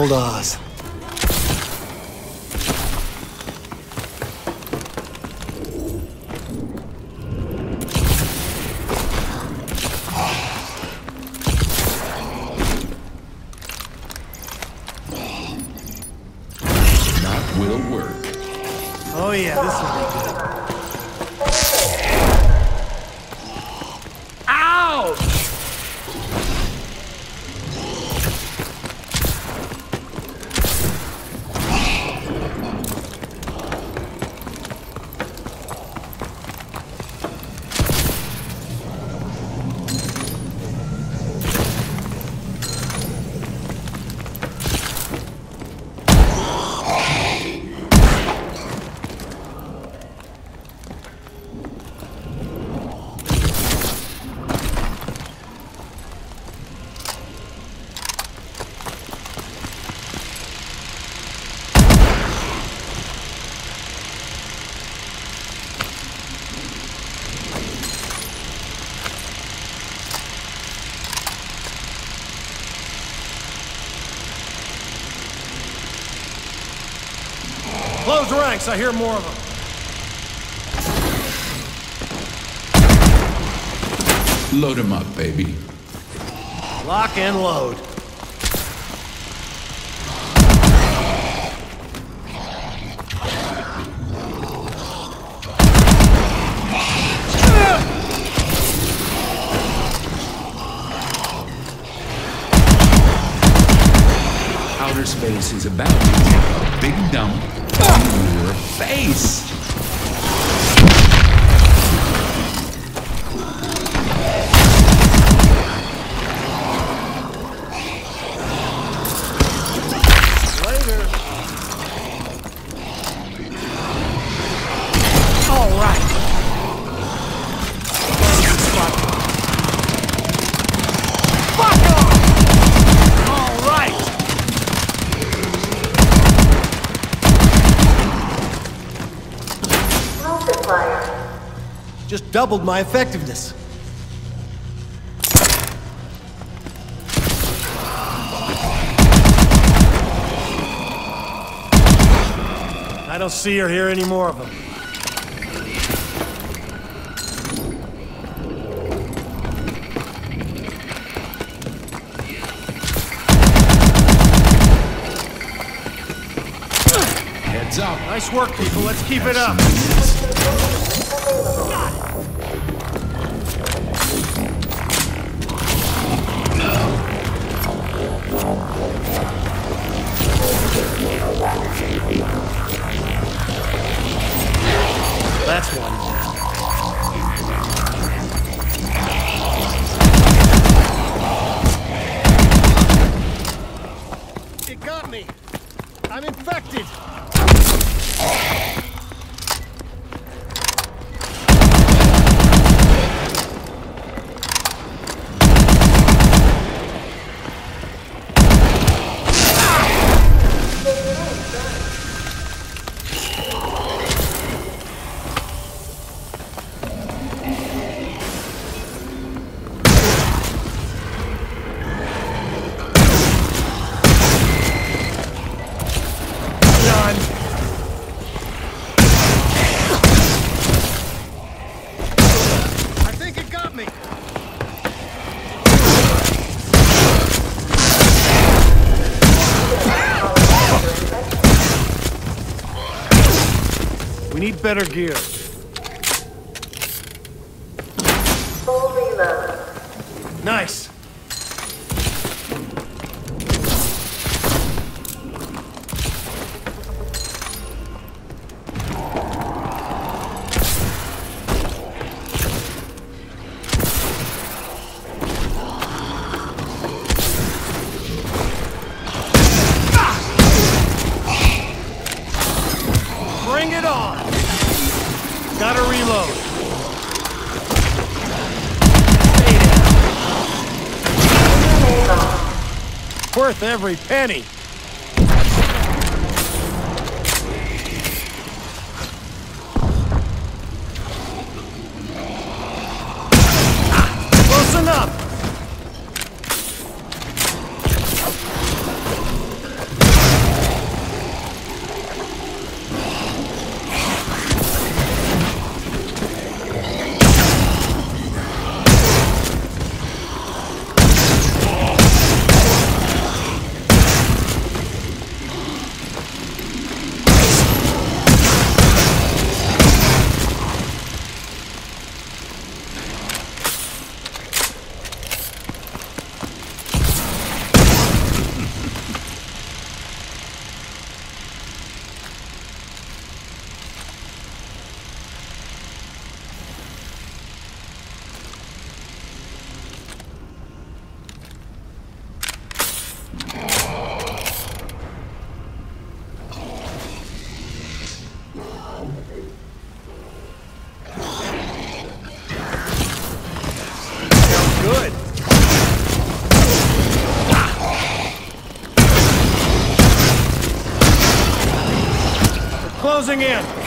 Old Oz. Close ranks, I hear more of them. Load him up, baby. Lock and load. Outer space is about to take a big dump on your face. Doubled my effectiveness. I don't see or hear any more of them. Heads up. Nice work, people. Let's keep it up. That's Better gear. Nice. Worth every penny. Closing in.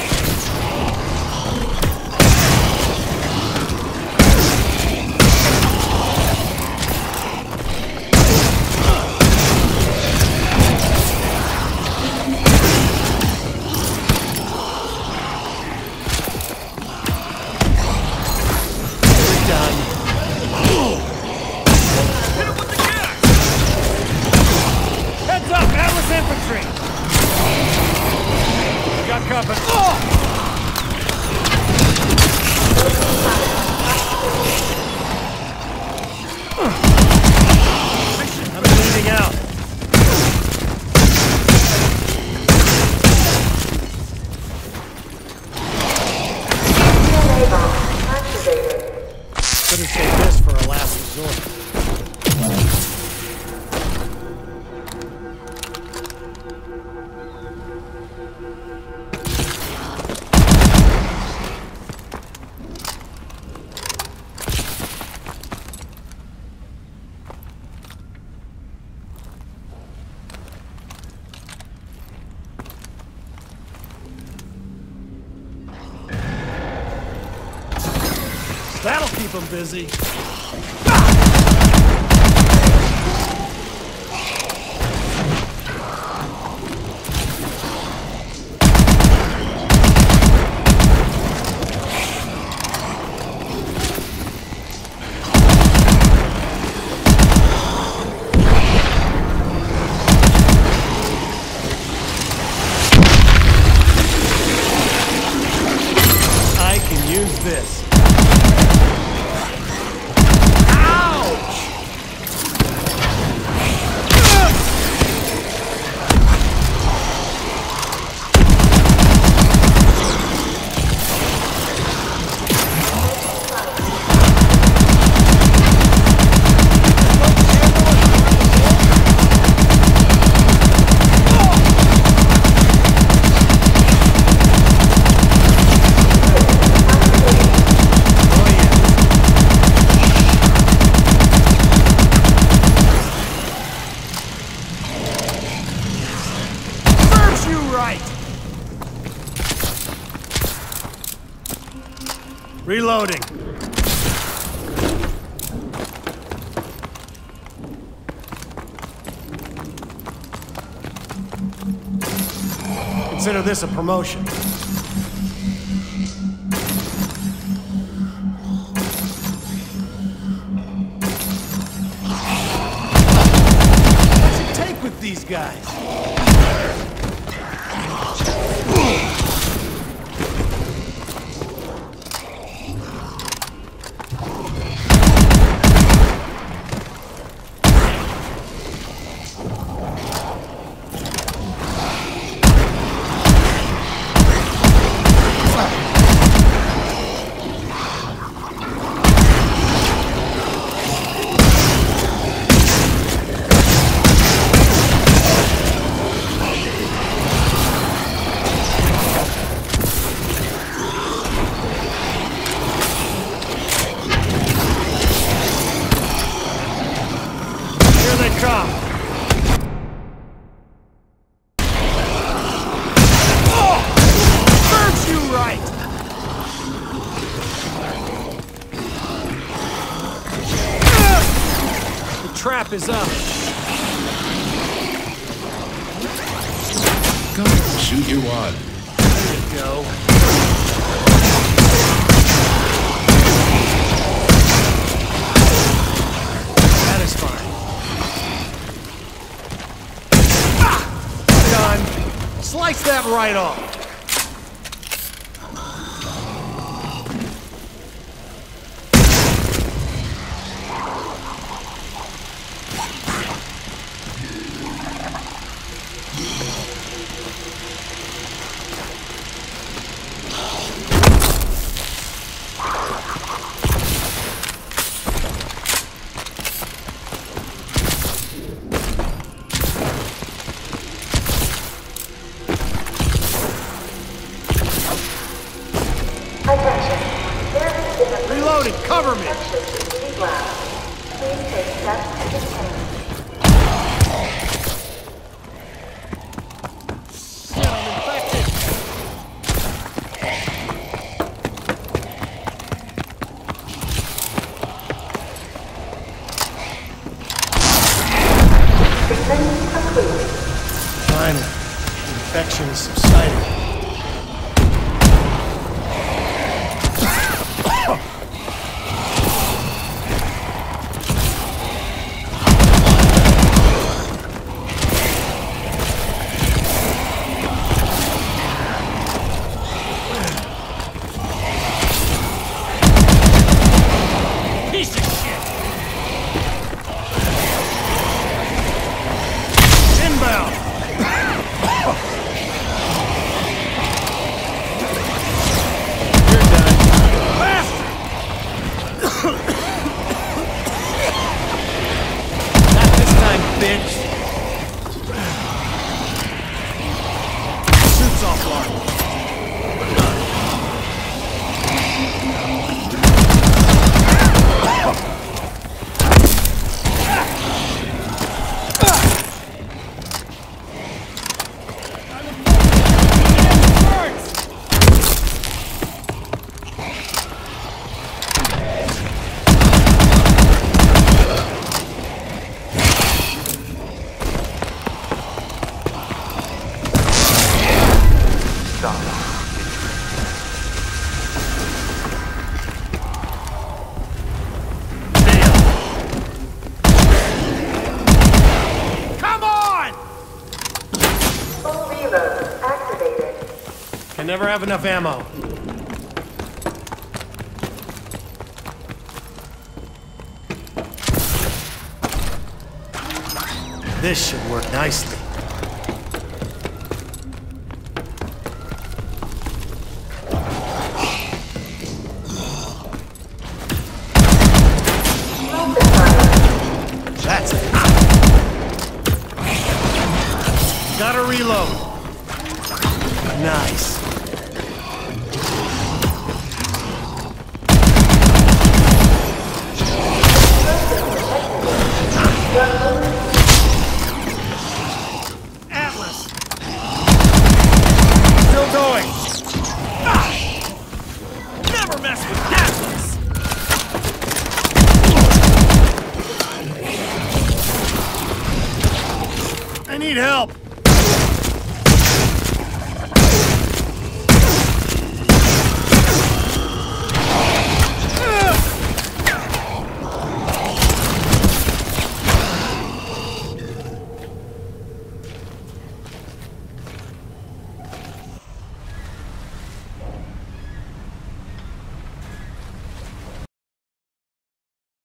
Keep them busy. Right. Reloading. Consider this a promotion. What's it take with these guys? Oh. Trap is up. On, shoot your wad. There you go. That is fine. Ah! Done. Slice that right off. Cover me! I never have enough ammo. This should work nicely. That's it. Gotta reload. Nice. need help!